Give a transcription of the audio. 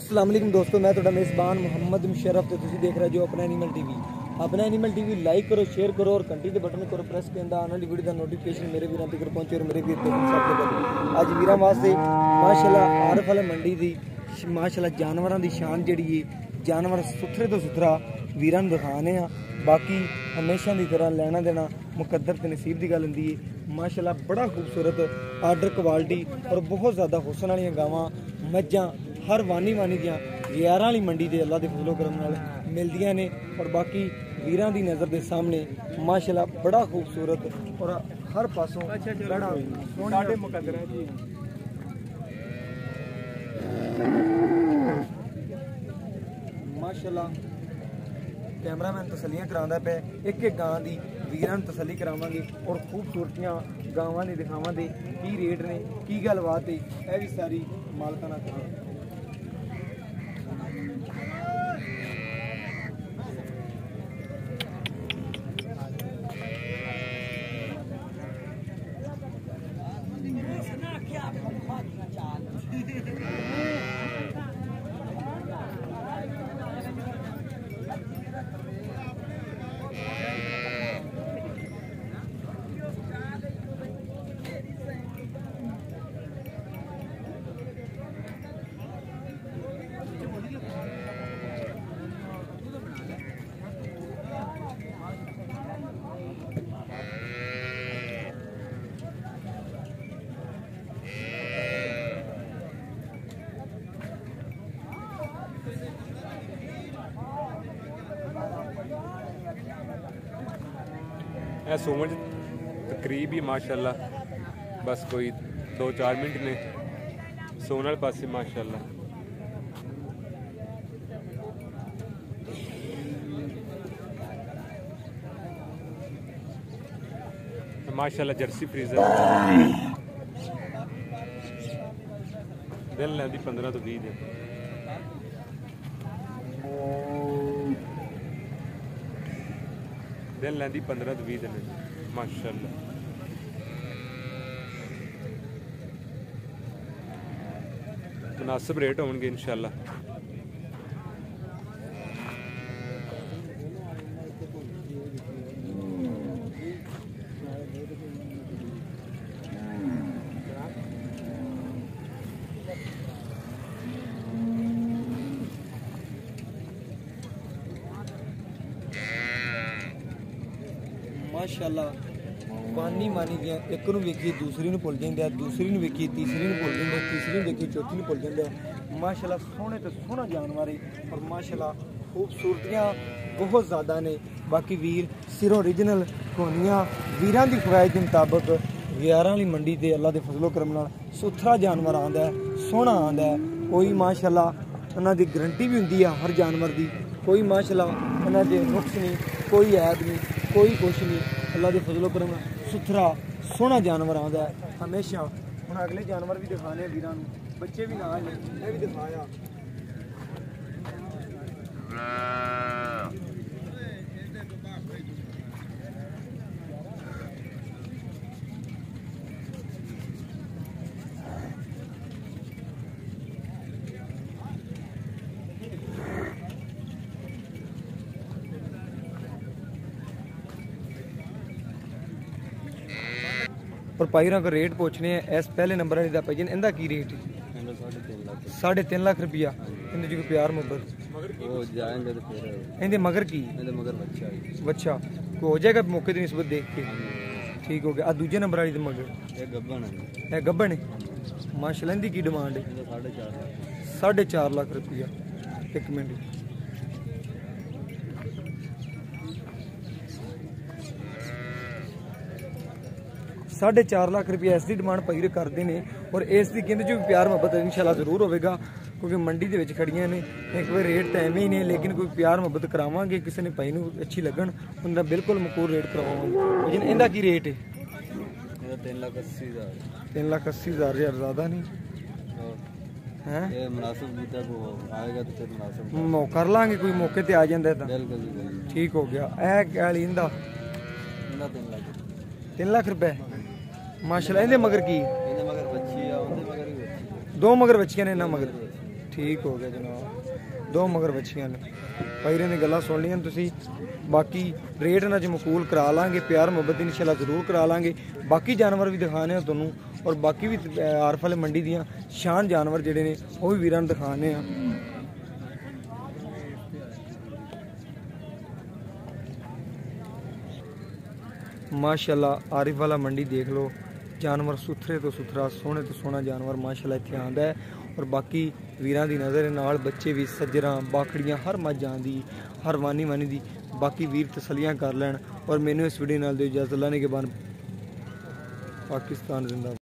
ਅਸਲਾਮ ਅਲੈਕਮ ਦੋਸਤੋ, ਮੈਂ ਤੁਹਾਡਾ ਮੇਜ਼ਬਾਨ ਮੁਹੰਮਦ ਮੁਸ਼ਰਫ ਤੇ ਤੁਸੀਂ ਦੇਖ ਰਹੇ ਜੋ ਆਪਣਾ ਐਨੀਮਲ ਟੀਵੀ ਆਪਣਾ ਐਨੀਮਲ ਟੀਵੀ ਲਾਈਕ ਕਰੋ ਸ਼ੇਅਰ ਕਰੋ ਔਰ ਘੰਟੀ ਦੇ ਬਟਨ ਕਰੋ ਪ੍ਰੈਸ ਕਹਿੰਦਾ ਆਉਣ ਵਾਲੀ ਵੀਡੀਓ ਦਾ ਨੋਟੀਫਿਕੇਸ਼ਨ ਮੇਰੇ ਵੀਰਾਂ ਤੱਕ ਪਹੁੰਚੇ ਔਰ ਮੇਰੇ ਵੀਰ ਤੇ ਸਭ ਤੋਂ ਪਹਿਲਾਂ ਅੱਜ ਵੀਰਾਂ ਵਾਸਤੇ ਮਾਸ਼ਾਅੱਲਾ ਆਰਫ ਵਾਲੇ ਮੰਡੀ ਦੀ ਸ਼- ਮਾਸ਼ਾਅੱਲਾ ਜਾਨਵਰਾਂ ਦੀ ਸ਼ਾਨ ਜਿਹੜੀ ਹੈ ਜਾਨਵਰ ਸੁਥਰੇ ਤੋਂ ਸੁਥਰਾ ਵੀਰਾਂ ਨੂੰ ਦਿਖਾਣੇ ਆ। ਬਾਕੀ ਹਮੇਸ਼ਾ ਦੀ ਤਰ੍ਹਾਂ ਲੈਣਾ ਦੇਣਾ ਮੁਕੱਦਰ ਤੇ ਨਸੀਬ ਦੀ ਗੱਲ ਹੁੰਦੀ ਹੈ ਮਾਸ਼ਾਅੱਲਾ ਬੜਾ ਖੂਬਸੂਰਤ ਆਰਡਰ ਕੁਆਲਿਟੀ ਔਰ ਬਹੁਤ ਜ਼ਿਆਦਾ ਹੁਸਨ ਵਾਲੀਆਂ ਗਾਵਾਂ, ਮੱਝਾਂ ਹਰ ਵਾਨੀ ਵਾਨੀ ਦੀਆਂ ਗਿਆਰਾਂ ਵਾਲੀ ਮੰਡੀ ਦੇ ਅੱਲਾ ਦੇ ਫਜ਼ਲੋ ਕਰਮ ਨਾਲ ਮਿਲਦੀਆਂ ਨੇ ਔਰ ਬਾਕੀ ਵੀਰਾਂ ਦੀ ਨਜ਼ਰ ਦੇ ਸਾਹਮਣੇ ਮਾਸ਼ਾਅੱਲਾ ਬੜਾ ਖੂਬਸੂਰਤ ਔਰ ਹਰ ਪਾਸੋਂ ਬੜਾ ਸਾਡੇ ਮੁਕੱਦਰ ਹੈ ਜੀ। ਮਾਸ਼ਾਅੱਲਾ ਕੈਮਰਾਮੈਨ ਤਸੱਲੀਆਂ ਕਰਾਉਂਦਾ ਪਿਆ ਇੱਕ ਇੱਕ ਗਾਂ ਦੀ ਵੀਰਾਂ ਨੂੰ ਤਸੱਲੀ ਕਰਾਵਾਂਗੇ ਔਰ ਖੂਬਸੂਰਤੀਆਂ ਗਾਵਾਂ ਦੇ ਦਿਖਾਵਾਂ ਦੇ ਕੀ ਰੇਟ ਨੇ ਕੀ ਗੱਲਬਾਤ ਹੈ ਇਹ ਵੀ ਸਾਰੀ ਮਾਲਕਾਂ ਨਾਲ ਕਰਾਂਗੇ। ਇਹ ਸੋਮਜ ਤਕਰੀਬ ਹੀ ਮਾਸ਼ਾਅੱਲਾ ਬਸ ਕੋਈ 2-4 ਮਿੰਟ ਨੇ ਸੋਨ ਵਾਲੇ ਪਾਸੇ ਮਾਸ਼ਾਅੱਲਾ ਤੇ ਮਾਸ਼ਾਅੱਲਾ ਜਰਸੀ ਫਰੀਜ਼ਰ ਦਿਨ ਲੈਂਦੀ 15 ਤੋਂ 20 ਦਿਨ ਲੈਂਦੀ 15 ਤੋਂ 20 ਦਿਨ ਮਾਸ਼ਾਅੱਲਾ। ਮੁਨਾਸਬ ਰੇਟ ਹੋਣਗੇ ਇਨਸ਼ਾਅੱਲਾ। ਮਾਸ਼ਾਅੱਲਾ ਵਾਨੀ ਮਾਨੀ ਦੀਆਂ, ਇੱਕ ਨੂੰ ਵੇਖੀ, ਦੂਸਰੀ ਨੂੰ ਭੁੱਲ ਜਾਂਦੇ ਆ, ਦੂਸਰੀ ਨੂੰ ਵੇਖੀ, ਤੀਸਰੀ ਨੂੰ ਭੁੱਲ ਜਾਂਦੇ ਤੀਸਰੀ ਨੂੰ ਵੇਖੀ, ਚੌਥੀ ਨੂੰ ਭੁੱਲ ਜਾਂਦੇ ਆ। ਮਾਸ਼ਾਅੱਲਾ, ਸੋਹਣੇ ਤੇ ਸੋਹਣਾ ਜਾਨਵਰ ਹੈ ਔਰ ਮਾਸ਼ਾਅੱਲਾ, ਖੂਬਸੂਰਤੀਆਂ ਬਹੁਤ ਜ਼ਿਆਦਾ ਨੇ। ਬਾਕੀ ਵੀਰ, ਸਿਰੋਂ ਓਰੀਜਨਲ ਕੋਨੀਆਂ ਵੀਰਾਂ ਦੀ ਖਵਾਇਸ਼ ਦੇ ਮੁਤਾਬਕ 11 ਵਾਲੀ ਮੰਡੀ ਤੇ ਅੱਲਾ ਦੇ ਫਜ਼ਲੋ ਕਰਮ ਨਾਲ ਸੁਥਰਾ ਜਾਨਵਰ ਆਂਦਾ ਹੈ, ਸੋਹਣਾ ਆਂਦਾ ਹੈ। ਕੋਈ ਮਾਸ਼ਾਅੱਲਾ, ਉਹਨਾਂ ਦੀ ਗਰੰਟੀ ਵੀ ਹੁੰਦੀ ਆ ਹਰ ਜਾਨਵਰ ਦੀ। ਕੋਈ ਮਾਸ਼ਾਅੱਲਾ, ਉਹਨਾਂ ਦੇ ਨੁਕਸ ਨਹੀਂ, ਕੋਈ ਐਬ ਨਹੀਂ। ਕੋਈ ਕੁਛ ਨਹੀਂ ਅੱਲਾ ਦੇ ਫਜ਼ਲੋ ਕਰਮ ਸੁਥਰਾ, ਸੋਹਣਾ ਜਾਨਵਰ ਆਉਂਦਾ ਹੈ। ਹਮੇਸ਼ਾ। ਹੁਣ ਅਗਲੇ ਜਾਨਵਰ ਵੀ ਦਿਖਾਣੇ ਵੀਰਾਂ ਨੂੰ। ਬੱਚੇ ਵੀ ਨਾਲ ਇਹ ਵੀ ਦਿਖਾਇਆ। ਪਰ ਪਾਈਰਾਂ ਕੋ ਰੇਟ ਪੁੱਛਨੇ ਆ ਇਸ ਪਹਿਲੇ ਨੰਬਰ ਵਾਲੀ ਦਾ ਭਾਈ ਇਹਦਾ ਕੀ ਰੇਟ ਹੈ? ਇਹਦਾ ਸਾਢੇ ਤਿੰਨ ਲੱਖ। ਸਾਢੇ ਤਿੰਨ ਲੱਖ ਰੁਪਿਆ ਇਹਦੇ ਜੀ ਪਿਆਰ ਮੁਹੱਬਤ। ਉਹ ਜਾਏਂਗੇ ਤੇ ਫਿਰ ਇਹਦੇ ਮਗਰ ਕੀ? ਇਹਦੇ ਮਗਰ ਬੱਚਾ ਹੈ। ਬੱਚਾ। ਹੋ ਜਾਏਗਾ ਮੌਕੇ ਦੀ ਨਿਸਬਤ ਦੇਖ ਕੇ? ਠੀਕ ਹੋ ਗਿਆ। ਆ ਦੂਜੇ ਨੰਬਰ ਵਾਲੀ ਦੇ ਮਗਰ। ਇਹ ਗੱਬਣ ਹੈ। ਇਹ ਗੱਬਣ ਹੈ? ਮਾਸ਼ਾਅੱਲਾ ਇਹਦੀ ਕੀ ਡਿਮਾਂਡ ਹੈ? ਇਹਦਾ ਸਾਢੇ ਚਾਰ ਲੱਖ। ਸਾਢੇ ਚਾਰ ਲੱਖ ਰੁਪਿਆ ਇੱਕ ਮਿੰਟ। ਸਾਢੇ ਚਾਰ ਲੱਖ ਰੁਪਏ ਇਸ ਦੀ ਡਿਮਾਂਡ ਪਈ ਕਰਦੇ ਨੇ ਔਰ ਇਸ ਦੀ ਕਹਿੰਦੇ ਜੋ ਪਿਆਰ ਮੁਹੱਬਤ ਇਨਸ਼ਾਅੱਲਾ ਜ਼ਰੂਰ ਹੋਵੇਗਾ ਕਿਉਂਕਿ ਮੰਡੀ ਦੇ ਵਿੱਚ ਖੜੀਆਂ ਨੇ। ਇੱਕ ਵਾਰ ਰੇਟ ਤਾਂ ਐਵੇਂ ਹੀ ਨੇ ਲੇਕਿਨ ਕੋਈ ਪਿਆਰ ਮੁਹੱਬਤ ਕਰਾਵਾਂਗੇ ਕਿਸੇ ਨੇ ਭਾਈ ਨੂੰ ਅੱਛੀ ਲੱਗਣ ਉਹਦਾ ਬਿਲਕੁਲ ਮਕੂਰ ਰੇਟ ਕਰਵਾਵਾਂਗੇ ਲੇਕਿਨ ਇਹਦਾ ਕੀ ਰੇਟ ਹੈ ਇਹਦਾ ਤਿੰਨ ਲੱਖ ਅੱਸੀ ਹਜ਼ਾਰ। 3 ਲੱਖ 80 ਹਜ਼ਾਰ ਯਾਰ ਜ਼ਿਆਦਾ ਨਹੀਂ। ਹੈ? ਇਹ ਮੁਨਾਸਬ ਕੀਤਾ ਕੋ ਆਏਗਾ ਤੇ ਮੁਨਾਸਬ ਮੌ ਕਰ ਲਾਂਗੇ ਕੋਈ ਮੌਕੇ ਤੇ ਆ ਜਾਂਦਾ ਤਾਂ। ਬਿਲਕੁਲ ਠੀਕ ਹੋ ਗਿਆ। ਇਹ ਗਾਲੀ ਇਹਦਾ। ਇਹਦਾ ਤਿੰਨ ਲੱਖ। 3 ਲੱਖ ਰੁਪਏ? ਮਾਸ਼ਾਅੱਲਾ ਇਹਦੇ ਮਗਰ ਕੀ? ਇਹਦੇ ਮਗਰ ਬੱਚੀ ਆ ਉਹਦੇ ਮਗਰ ਵੀ ਬੱਚੀ ਦੋ ਮਗਰ ਬੱਚੀਆਂ ਨੇ ਇਹਨਾਂ ਮਗਰ। ਠੀਕ ਹੋ ਗਿਆ ਜਨਾਬ। ਦੋ ਮਗਰ ਬੱਚੀਆਂ ਨੇ। ਪੈਰਾਂ ਦੀ ਗੱਲਾਂ ਸੁਣ ਲਈਆਂ ਤੁਸੀਂ। ਬਾਕੀ ਰੇਟ ਨਾਲ ਜੇ ਮਕੂਲ ਕਰਾ ਲਾਂਗੇ ਪਿਆਰ ਮੁਹੱਬਤ ਦੀ ਇਨਸ਼ਾਅੱਲਾ ਜ਼ਰੂਰ ਕਰਾ ਲਾਂਗੇ। ਬਾਕੀ ਜਾਨਵਰ ਵੀ ਦਿਖਾਣੇ ਆ ਤੁਹਾਨੂੰ ਔਰ ਬਾਕੀ ਵੀ ਅਹ, ਆਰਫ ਵਾਲੇ ਮੰਡੀ ਦੀਆਂ ਸ਼ਾਨ ਜਾਨਵਰ ਜਿਹੜੇ ਨੇ ਉਹ ਵੀ ਵੀਰਾਂ ਨੂੰ ਦਿਖਾਣੇ ਆ। ਮਾਸ਼ਾਅੱਲਾ ਆਰਿਫ ਵਾਲਾ ਮੰਡੀ ਦੇਖ ਲਓ। ਜਾਨਵਰ ਸੁਥਰੇ ਤੋਂ ਸੁਥਰਾ, ਸੋਹਣੇ ਤੋਂ ਸੋਹਣਾ ਜਾਨਵਰ ਮਾਸ਼ਾਅੱਲਾ ਇੱਥੇ ਆਂਦਾ ਹੈ। ਔਰ ਬਾਕੀ ਵੀਰਾਂ ਦੀ ਨਜ਼ਰ ਨਾਲ ਬੱਚੇ ਵੀ ਸੱਜਰਾਂ ਬਾਖੜੀਆਂ ਹਰ ਮੱਝਾਂ ਦੀ, ਹਰ ਵਾਨੀ ਵਾਨੀ ਦੀ ਬਾਕੀ ਵੀਰ ਤਸਲੀਆਂ ਕਰ ਲੈਣ। ਔਰ ਮੈਨੂੰ ਇਸ ਵੀਡੀਓ ਨਾਲ ਦਿਓ ਇਜਾਜ਼ਤ। ਅੱਲਾ ਨੇ ਕੇ ਬਨ ਪਾਕਿਸਤਾਨ ਜ਼ਿੰਦਾਬਾਦ।